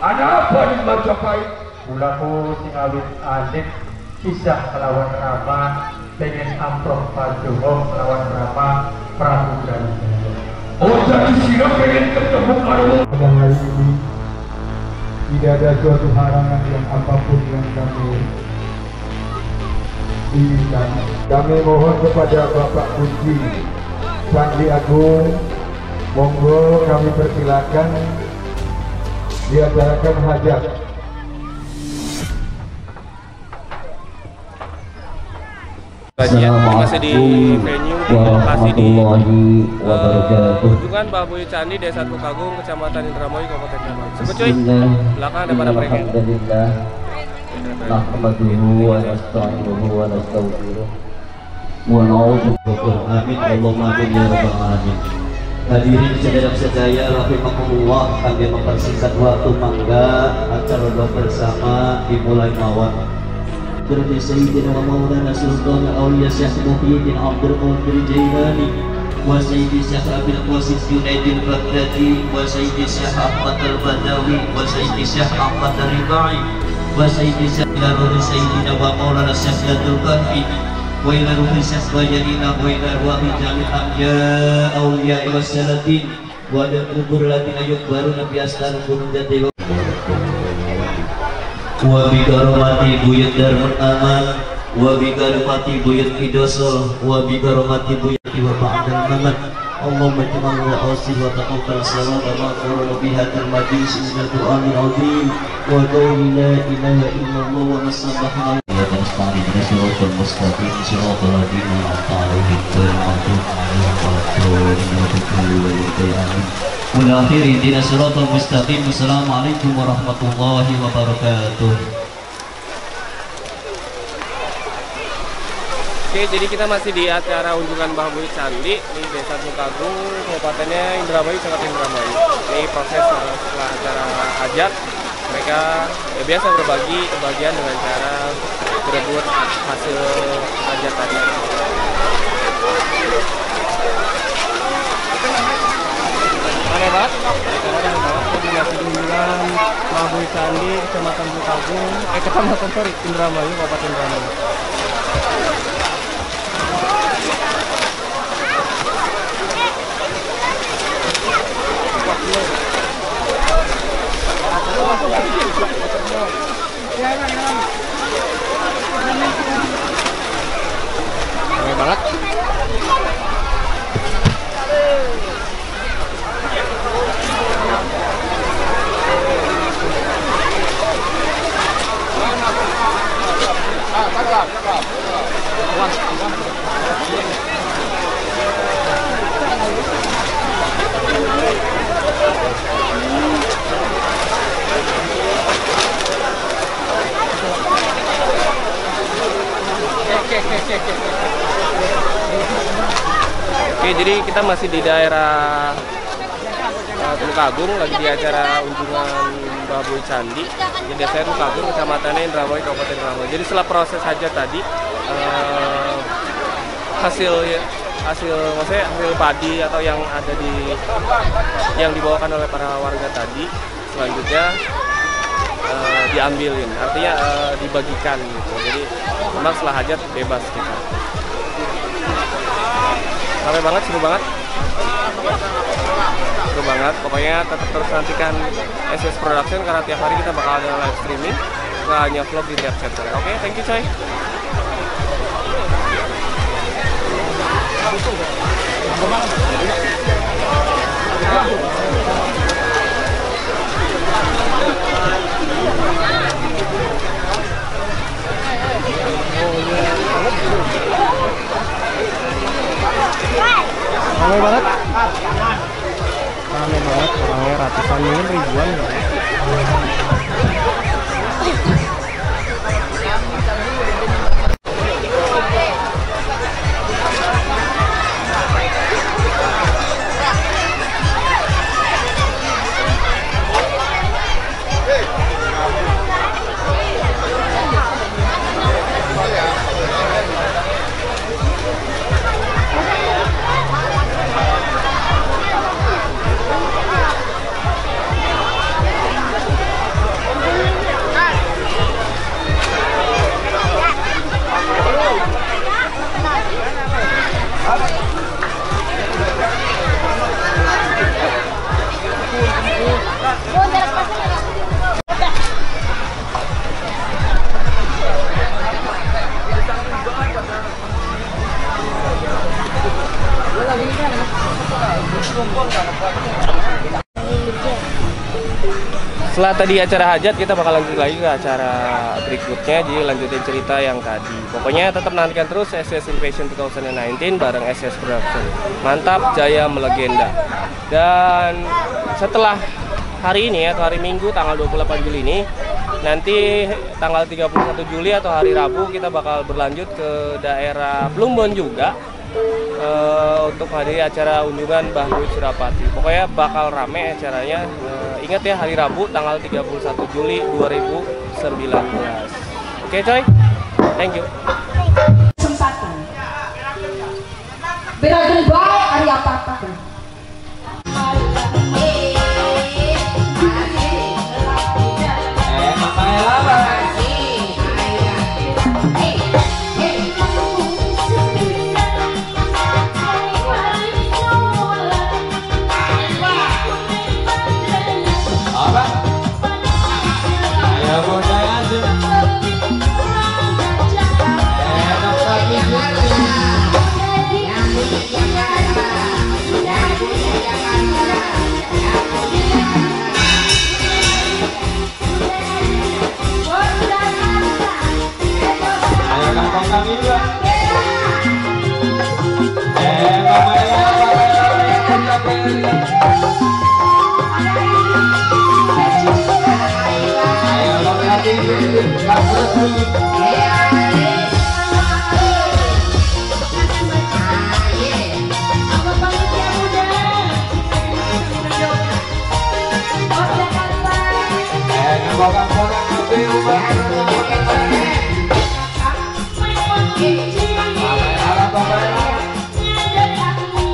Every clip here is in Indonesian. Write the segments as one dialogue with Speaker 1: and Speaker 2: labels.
Speaker 1: Ada apa di Majapahit?
Speaker 2: Kulaku singawit asik kisah melawan Rama pengen amplop Pak melawan Rama Prabu Galuh.
Speaker 1: Oh jadi sira pengen ketemu karo
Speaker 2: Pada hari ini tidak ada suatu halangan yang apa pun yang kami inginkan. Kami mohon kepada Bapak Kunci Sandi Agung, monggo kami persilakan diadakan hajat.
Speaker 3: Bagian masih di venue. Di lokasi di kunjungan Babuy Candi Desa Tukagung Kecamatan Indramayu Kabupaten Indramayu. Sebut cuy, belakang ada pada mereka.
Speaker 4: Alhamdulillah. Nahmaduhu wa nasta'inuhu wa nastaghfiruh wa na'udzu Amin Allahumma amin ya rabbal alamin Hadirin saudara sedaya rahimakumullah kami mempersingkat waktu mangga acara doa bersama dimulai mawon Berbi Sayyidina wa Maulana Sultan Aulia Syekh Muhyiddin Abdul Qadir Jailani wa Sayyidi Syekh Abil Qasim Junaidin Baghdadi wa Sayyidi Syekh Ahmad Al-Badawi wa Sayyidi Syekh Ahmad Al-Ribai wa Sayyidi Syekh ruhi Sayyidina wa Maulana Syekh Latul Kahfi wa ila ruhi Syekh Bajarina wa ila ruhi Jamil Amja Aulia wa Salatin. Wa ada kubur ladina yukbaru Nabi Aslan Gunung Jati. Wa bi karomati buyut darmun aman wa bi karomati buyut idosol wa bi karomati buyut wa ba'dal mamat. Allahumma jamal wa asir wa taqabbal salat wa qurra bi hadzal majlis min al-Qur'an al-azim wa qawli la nasta'in bi siratal mustaqim siratal ladzina an'amta 'alaihim ghairil maghdubi 'alaihim waladdallin amin Munakhir dina siratal mustaqim Assalamualaikum warahmatullahi wabarakatuh
Speaker 3: Oke, jadi kita masih di acara unjungan Babuy Candi di Desa Tukagung, kabupatennya Indramayu, Sangat Indramayu. Ini proses setelah acara hajat, mereka ya biasa berbagi kebagian dengan cara berebut hasil hajat tadi. Aneh banget, aneh Babuy Candi, Kecamatan Tukagung, eh Kecamatan sorry, Indramayu, Kabupaten Indramayu. Oke, jadi kita masih di daerah uh, Tulungagung lagi di acara unjungan Baboy Candi di desa Tulungagung, kecamatannya Indramayu, Kabupaten Indramayu. Jadi setelah proses saja tadi uh, hasil hasil maksudnya hasil padi atau yang ada di yang dibawakan oleh para warga tadi selanjutnya uh, diambilin artinya uh, dibagikan gitu jadi memang setelah hajat bebas kita Ramai banget, seru banget. Seru banget. Pokoknya tetap terus nantikan SS Production karena tiap hari kita bakal ada live streaming. Nggak hanya vlog di tiap chapter. Oke, thank you coy. Ramai banget. Ramai banget orangnya ratusan mungkin ribuan ya. Setelah tadi acara hajat kita bakal lanjut lagi ke acara berikutnya. Jadi lanjutin cerita yang tadi. Pokoknya tetap nantikan terus SS Invasion 2019 bareng SS Production. Mantap jaya melegenda. Dan setelah hari ini atau hari Minggu tanggal 28 Juli ini nanti tanggal 31 Juli atau hari Rabu kita bakal berlanjut ke daerah Plumbon juga eh, untuk hadiri acara unjungan Mbah Boy Surapati. Pokoknya bakal rame acaranya. Eh, ingat ya hari Rabu tanggal 31 Juli 2019. Oke coy, thank you.
Speaker 5: kesempatan. Beragen baik hari apa-apa.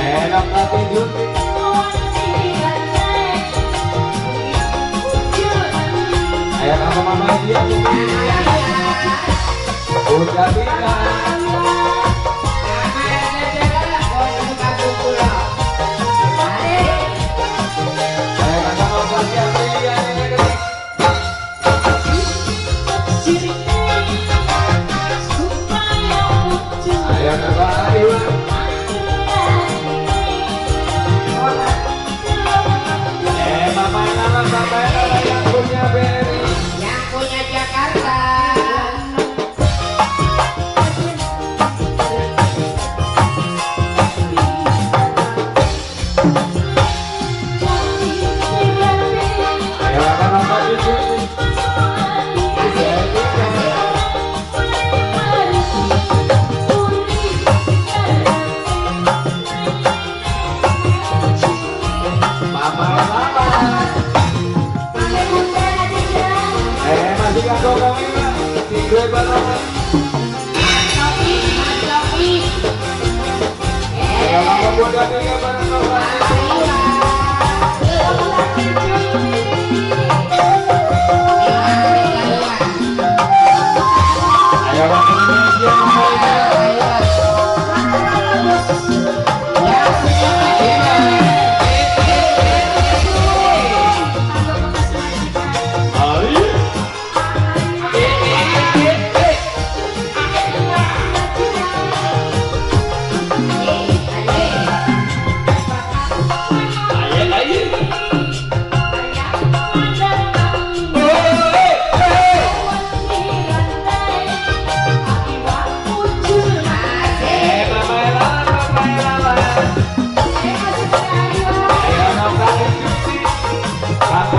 Speaker 6: Enak tapi jujur Sayang sama mama dia. Ucapkan.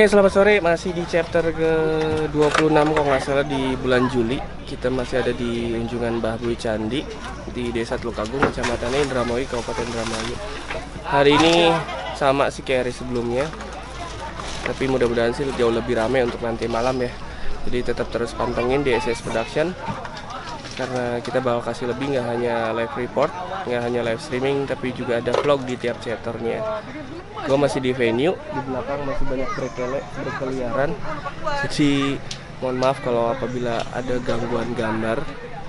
Speaker 3: Oke, selamat sore. Masih di chapter ke-26 kalau nggak salah di bulan Juli. Kita masih ada di Unjungan Mbah Bui Candi di Desa Telukagung, Kecamatan Indramayu, Kabupaten Indramayu. Hari ini sama sih kayak hari sebelumnya. Tapi mudah-mudahan sih jauh lebih ramai untuk nanti malam ya. Jadi tetap terus pantengin di SS Production. Karena kita bakal kasih lebih nggak hanya live report nggak hanya live streaming tapi juga ada vlog di tiap chapternya. Gue masih di venue di belakang masih banyak berkele berkeliaran. Jadi mohon maaf kalau apabila ada gangguan gambar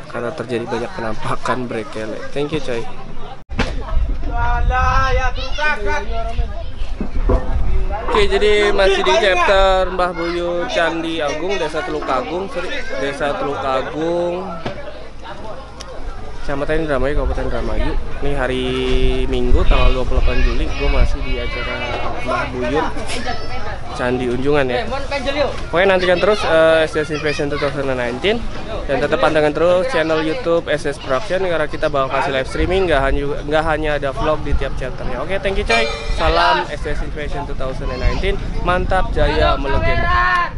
Speaker 3: karena terjadi banyak penampakan berkele. Thank you coy. Oke, jadi masih di chapter Mbah Buyut Candi Agung, Desa Teluk Agung, sorry, Desa Teluk Agung, Kecamatan Indramayu, Kabupaten Indramayu. Ini hari Minggu, tanggal 28 Juli, gue masih di acara Mbah Buyut Candi Unjungan ya. Pokoknya nantikan terus eh, SS Invasion 2019 dan tetap pantengin terus channel YouTube SS Production karena kita bakal kasih live streaming nggak hanya nggak hanya ada vlog di tiap chapternya. Oke, thank you coy. Salam SS Invasion 2019. Mantap jaya melegenda.